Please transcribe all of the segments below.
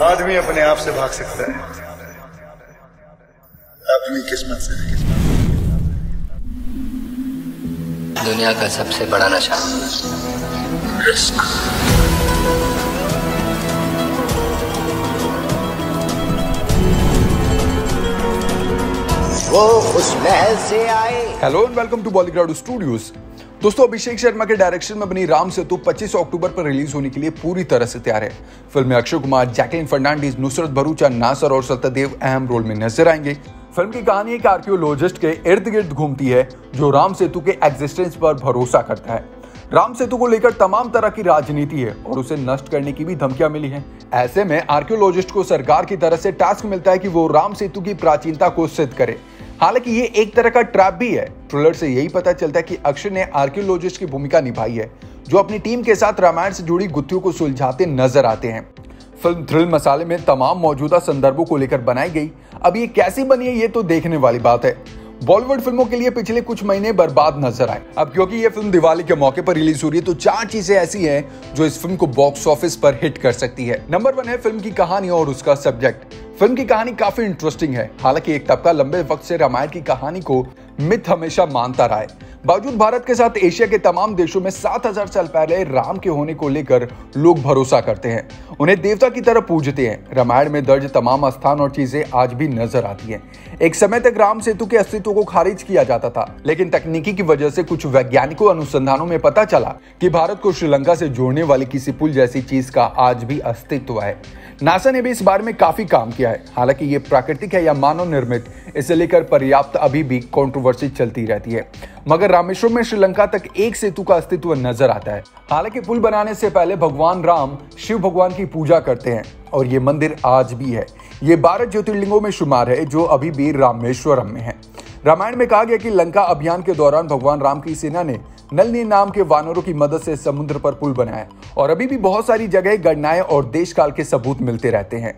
आदमी अपने आप से भाग सकता है। अपनी किस्मत से दुनिया का सबसे बड़ा नशा। रिस्क। वो उस महल से आए। हेलो एंड वेलकम टू बॉलीग्राउड स्टूडियोज दोस्तों, अभिषेक शर्मा के डायरेक्शन में बनी राम सेतु 25 अक्टूबर पर रिलीज़ होने के लिए पूरी तरह से तैयार है। फ़िल्म में अक्षय कुमार, जैकलिन फर्नांडिस, नुसरत भरूचा नासर और सत्यदेव अहम रोल में नज़र आएँगे। फ़िल्म की कहानी एक आर्कियोलॉजिस्ट के इर्द गिर्द घूमती है, जो राम सेतु के एग्जिस्टेंस पर भरोसा करता है। राम सेतु को लेकर तमाम तरह की राजनीति है और उसे नष्ट करने की भी धमकियाँ मिली हैं। ऐसे में आर्कियोलॉजिस्ट को सरकार की तरफ़ से टास्क मिलता है कि वो राम सेतु की प्राचीनता को सिद्ध करे। हालाँकि ये एक तरह का ट्रैप भी है। ट्रेलर से यही पता चलता है कि अक्षय ने आर्कियोलॉजिस्ट की भूमिका निभाई है, जो अपनी टीम के साथ रामायण से जुड़ी गुत्थियों को सुलझाते नज़र आते हैं। फ़िल्म थ्रिल मसाले में तमाम मौजूदा संदर्भों को लेकर बनाई गई, अब ये कैसी बनी है, ये तो देखने वाली बात है। बॉलीवुड फ़िल्मों के लिए पिछले कुछ महीने बर्बाद नज़र आए। अब क्योंकि ये फ़िल्म दिवाली के मौके पर रिलीज़ हो रही है तो चार चीज़ें ऐसी हैं, जो इस फ़िल्म को बॉक्स ऑफ़िस पर हिट कर सकती है। नंबर वन है फ़िल्म की कहानी और उसका सब्जेक्ट। फ़िल्म की कहानी काफ़ी इंटरेस्टिंग है। हालाँकि एक तबका लंबे वक्त से रामायण की कहानी को मिथ हमेशा मानता रहा है। बावजूद भारत के साथ एशिया के तमाम देशों में 7000 साल पहले राम के होने को लेकर लोग भरोसा करते हैं। उन्हें देवता की तरह पूजते हैं। रामायण में दर्ज तमाम स्थान और चीज़ें आज भी नज़र आती हैं। एक समय तक राम सेतु के अस्तित्व को खारिज किया जाता था, लेकिन तकनीकी की वजह से कुछ वैज्ञानिकों अनुसंधानों में पता चला कि भारत को श्रीलंका से जोड़ने वाली किसी पुल जैसी चीज़ का आज भी अस्तित्व है। नासा ने भी इस बारे में काफ़ी काम किया है। हालाँकि ये प्राकृतिक है या मानव निर्मित, इसे लेकर पर्याप्त अभी भी कॉन्ट्रोवर्सी चलती रहती है। मगर रामेश्वरम में श्रीलंका तक एक सेतु का अस्तित्व नज़र आता है। हालाँकि पुल बनाने से पहले भगवान राम शिव भगवान की पूजा करते हैं और ये मंदिर आज भी है। ये बारह ज्योतिर्लिंगों में शुमार है जो अभी भी रामेश्वरम में है। रामायण में कहा गया कि लंका अभियान के दौरान भगवान राम की सेना ने नलनी नाम के वानरों की मदद से समुद्र पर पुल बनाया और अभी भी बहुत सारी जगह गणनाएँ और देश काल के सबूत मिलते रहते हैं।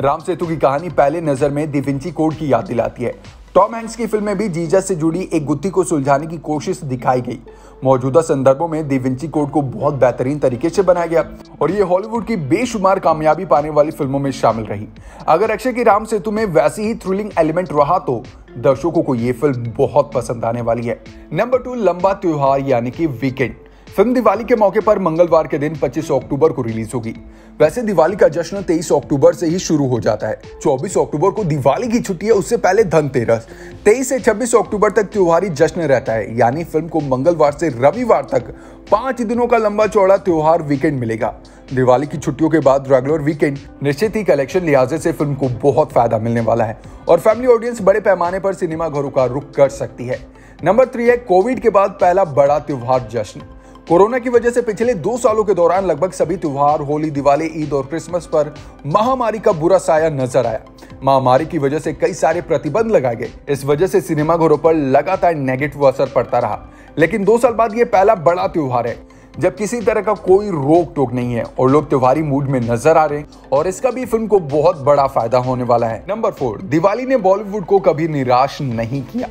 राम सेतु की कहानी पहले नज़र में दिविंची कोड की याद दिलाती है। टॉम हैंक्स की फ़िल्म में भी जीजस से जुड़ी एक गुत्थी को सुलझाने की कोशिश दिखाई गई। मौजूदा संदर्भों में दिविंची कोड को बहुत बेहतरीन तरीके से बनाया गया और ये हॉलीवुड की बेशुमार कामयाबी पाने वाली फ़िल्मों में शामिल रही। अगर अक्षय की राम सेतु में वैसी ही थ्रिलिंग एलिमेंट रहा तो दर्शकों को ये फ़िल्म बहुत पसंद आने वाली है। नंबर टू लंबा त्योहार यानी कि वीकेंड फ़िल्म दिवाली के मौके पर मंगलवार के दिन 25 अक्टूबर को रिलीज़ होगी। वैसे दिवाली का जश्न 23 अक्टूबर से ही शुरू हो जाता है। 24 अक्टूबर को दिवाली की छुट्टी है, उससे पहले धनतेरस। 23 से 26 अक्टूबर तक त्योहारी जश्न रहता है, यानी फ़िल्म को मंगलवार से रविवार तक पाँच दिनों का लंबा चौड़ा त्योहार वीकेंड मिलेगा। दिवाली की छुट्टियों के बाद रेगुलर वीकेंड निश्चित ही कलेक्शन लिहाजे से फ़िल्म को बहुत फ़ायदा मिलने वाला है और फैमिली ऑडियंस बड़े पैमाने पर सिनेमा घरों का रुख कर सकती है। नंबर थ्री है, कोविड के बाद पहला बड़ा त्योहार जश्न। कोरोना की वजह से पिछले दो सालों के दौरान लगभग सभी त्योहार, होली, दिवाली, ईद और क्रिसमस पर महामारी का बुरा साया नज़र आया। महामारी की वजह से कई सारे प्रतिबंध लगाए गए। इस वजह से सिनेमा घरों पर लगातार नेगेटिव असर पड़ता रहा। लेकिन दो साल बाद ये पहला बड़ा त्योहार है, जब किसी तरह का कोई रोक टोक नहीं है और लोग त्योहारी मूड में नज़र आ रहे हैं और इसका भी फ़िल्म को बहुत बड़ा फ़ायदा होने वाला है। नंबर फोर, दिवाली ने बॉलीवुड को कभी निराश नहीं किया।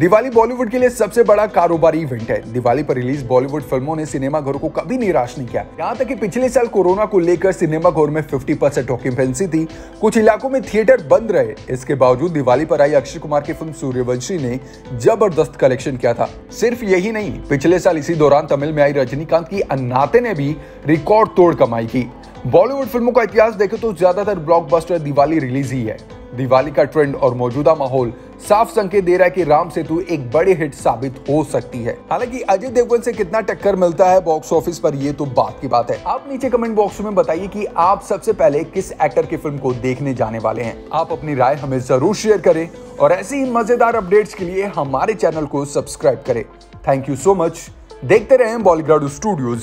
दिवाली बॉलीवुड के लिए सबसे बड़ा कारोबारी इवेंट है। दिवाली पर रिलीज़ बॉलीवुड फ़िल्मों ने सिनेमा घरों को कभी निराश नहीं किया। यहाँ तक कि पिछले साल कोरोना को लेकर सिनेमा घर में 50 परसेंट ऑक्यूपेंसी थी। कुछ इलाकों में थिएटर बंद रहे। इसके बावजूद दिवाली पर आई अक्षय कुमार की फ़िल्म सूर्यवंशी ने ज़बरदस्त कलेक्शन किया था। सिर्फ़ यही नहीं, पिछले साल इसी दौरान तमिल में आई रजनीकांत की अन्नाते ने भी रिकॉर्ड तोड़ कमाई की। बॉलीवुड फ़िल्मों का इतिहास देखे तो ज़्यादातर ब्लॉकबस्टर दिवाली रिलीज़ ही है। दिवाली का ट्रेंड और मौजूदा माहौल साफ़ संकेत दे रहा है कि राम सेतु एक बड़ी हिट साबित हो सकती है। हालाँकि अजय देवगन से कितना टक्कर मिलता है बॉक्स ऑफ़िस पर, ये तो बात की बात है। आप नीचे कमेंट बॉक्स में बताइए कि आप सबसे पहले किस एक्टर की फ़िल्म को देखने जाने वाले हैं। आप अपनी राय हमें ज़रूर शेयर करें और ऐसे ही मज़ेदार अपडेट्स के लिए हमारे चैनल को सब्सक्राइब करें। थैंक यू सो मच देखते रहे बॉलीग्राउड स्टूडियोज